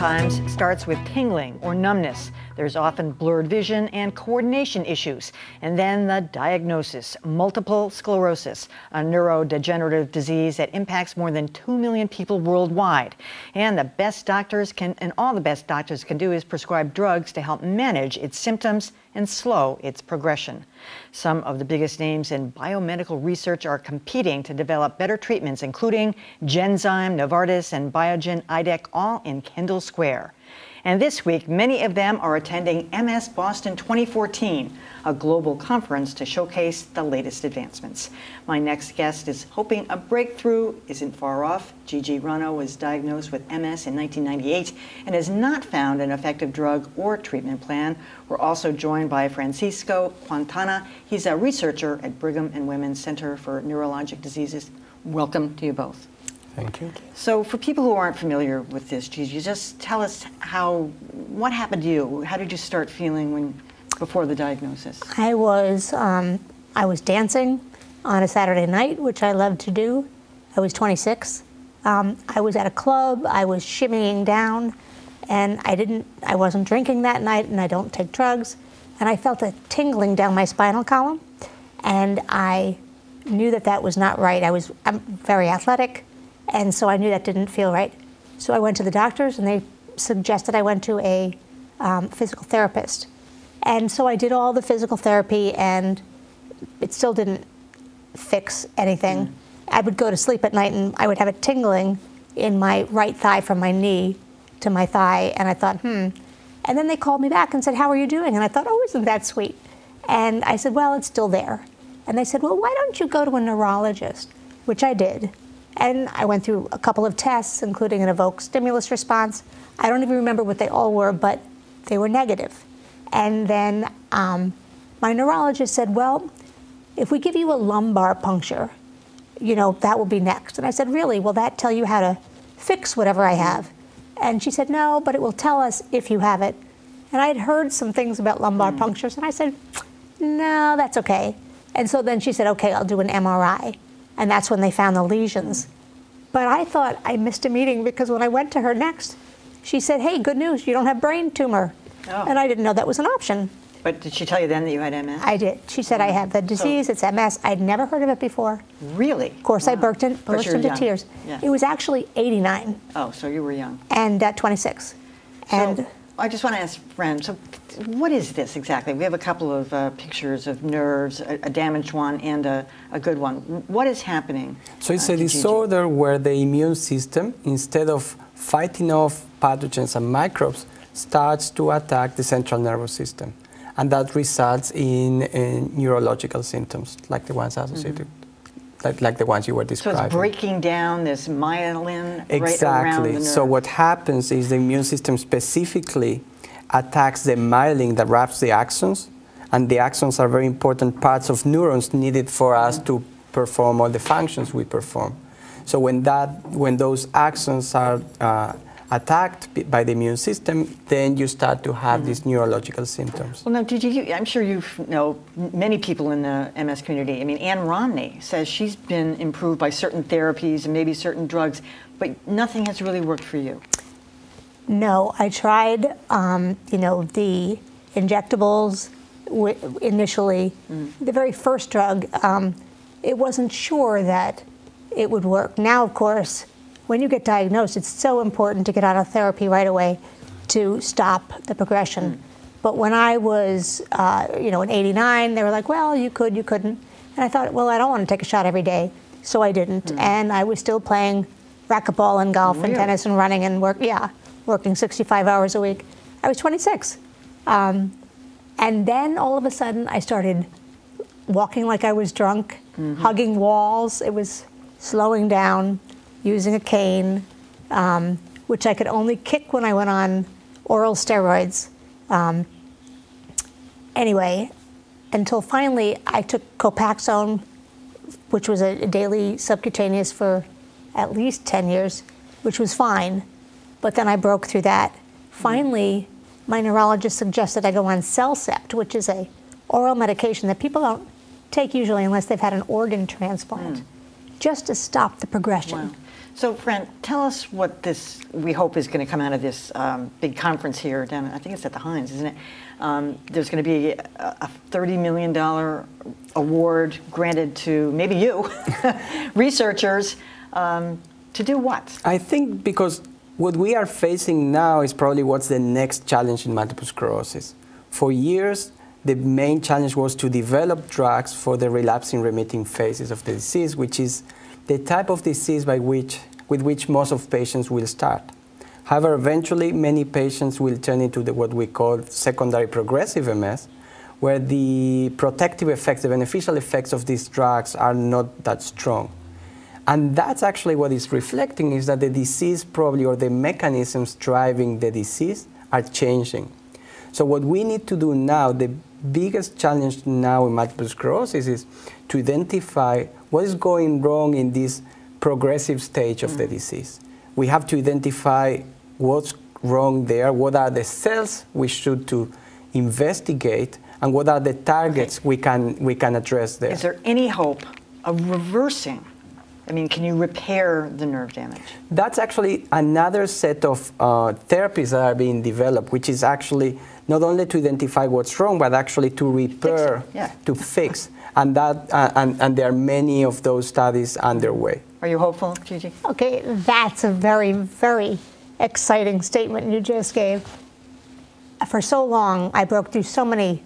sometimes starts with tingling or numbness. There's often blurred vision and coordination issues. And then the diagnosis multiple sclerosis, a neurodegenerative disease that impacts more than 2 million people worldwide. And the best doctors can, and all the best doctors can do is prescribe drugs to help manage its symptoms and slow its progression. Some of the biggest names in biomedical research are competing to develop better treatments, including Genzyme, Novartis, and Biogen IDEC, all in Kendall Square. And this week, many of them are attending MS Boston 2014, a global conference to showcase the latest advancements. My next guest is hoping a breakthrough isn't far off. Gigi Ranno was diagnosed with MS in 1998 and has not found an effective drug or treatment plan. We're also joined by Francisco Quintana. He's a researcher at Brigham and Women's Center for Neurologic Diseases. Welcome to you both. Thank you. So, for people who aren't familiar with this, Gigi, just tell us how, what happened to you? How did you start feeling when, before the diagnosis? I was, um, I was dancing on a Saturday night, which I loved to do. I was 26. Um, I was at a club. I was shimmying down, and I didn't. I wasn't drinking that night, and I don't take drugs. And I felt a tingling down my spinal column, and I knew that that was not right. I was. I'm very athletic. And so I knew that didn't feel right. So I went to the doctors, and they suggested I went to a um, physical therapist. And so I did all the physical therapy, and it still didn't fix anything. Mm. I would go to sleep at night, and I would have a tingling in my right thigh from my knee to my thigh, and I thought, hmm. And then they called me back and said, How are you doing? And I thought, Oh, isn't that sweet? And I said, Well, it's still there. And they said, Well, why don't you go to a neurologist? Which I did. And I went through a couple of tests, including an evoked stimulus response. I don't even remember what they all were, but they were negative. And then um, my neurologist said, Well, if we give you a lumbar puncture, you know, that will be next. And I said, Really? Will that tell you how to fix whatever I have? And she said, No, but it will tell us if you have it. And I had heard some things about lumbar mm. punctures, and I said, No, that's okay. And so then she said, Okay, I'll do an MRI and that's when they found the lesions. But I thought I missed a meeting because when I went to her next, she said, Hey, good news, you don't have brain tumor. Oh. And I didn't know that was an option. But did she tell you then that you had MS? I did. She said, I have the disease, so, it's MS. I'd never heard of it before. Really? Of course, wow. I burst, in, burst into young. tears. Yeah. It was actually 89. Oh, so you were young. And uh, 26. So, and I just want to ask Fran, so what is this exactly? We have a couple of uh, pictures of nerves, a, a, damaged one and a, a, good one. What is happening? So it's uh, a disorder Gigi? where the immune system, instead of fighting off pathogens and microbes, starts to attack the central nervous system. And that results in, in neurological symptoms like the ones associated mm-hmm like, like the ones you were describing. So it's breaking down this myelin exactly. Right so what happens is the immune system specifically attacks the myelin that wraps the axons, and the axons are very important parts of neurons needed for us to perform all the functions we perform. So when that, when those axons are uh, attacked by the immune system, then you start to have mm-hmm. these neurological symptoms. Well, now, did you? I'm sure you know many people in the MS community. I mean, Ann Romney says she's been improved by certain therapies and maybe certain drugs, but nothing has really worked for you. No, I tried. Um, you know, the injectables w- initially. Mm. The very first drug, um, it wasn't sure that it would work. Now, of course when you get diagnosed, it's so important to get out of therapy right away to stop the progression. Mm. But when I was, uh, you know, in '89, they were like, "Well, you could, you couldn't," and I thought, "Well, I don't want to take a shot every day," so I didn't. Mm. And I was still playing racquetball and golf really? and tennis and running and work. Yeah, working 65 hours a week. I was 26, um, and then all of a sudden, I started walking like I was drunk, mm-hmm. hugging walls. It was slowing down using a cane, um, which I could only kick when I went on oral steroids. Um, anyway, until finally I took Copaxone, which was a, a, daily subcutaneous for at least 10 years, which was fine. But then I broke through that. Finally, my neurologist suggested I go on Cellcept, which is a oral medication that people don't take usually unless they've had an organ transplant, mm. just to stop the progression. Wow. So, Fran, tell us what this we hope is going to come out of this um, big conference here down. I think it's at the Hynes, isn't it? Um, there's going to be a, $30 million award granted to maybe you, researchers, um, to do what? I think because what we are facing now is probably what's the next challenge in multiple sclerosis. For years, the main challenge was to develop drugs for the relapsing remitting phases of the disease, which is the type of disease by which, with which most of patients will start. However, eventually, many patients will turn into the, what we call secondary progressive MS, where the protective effects, the beneficial effects of these drugs are not that strong. And that's actually what is reflecting is that the disease probably or the mechanisms driving the disease are changing. So what we need to do now, the biggest challenge now in multiple sclerosis is to identify what is going wrong in this progressive stage of mm. the disease. We have to identify what's wrong there, what are the cells we should to investigate, and what are the targets okay. we, can, we can address there. Is there any hope of reversing? I mean, can you repair the nerve damage? That's actually another set of uh, therapies that are being developed, which is actually not only to identify what's wrong, but actually to repair, yeah. to fix. And, that, uh, and, and there are many of those studies underway. Are you hopeful, Gigi? Okay, that's a very, very exciting statement you just gave. For so long, I broke through so many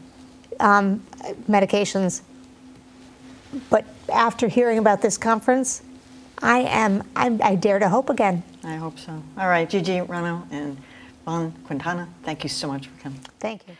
um, medications, but after hearing about this conference, I am I, I, dare to hope again. I hope so. All right, Gigi Ranno and Bon Quintana, thank you so much for coming. Thank you.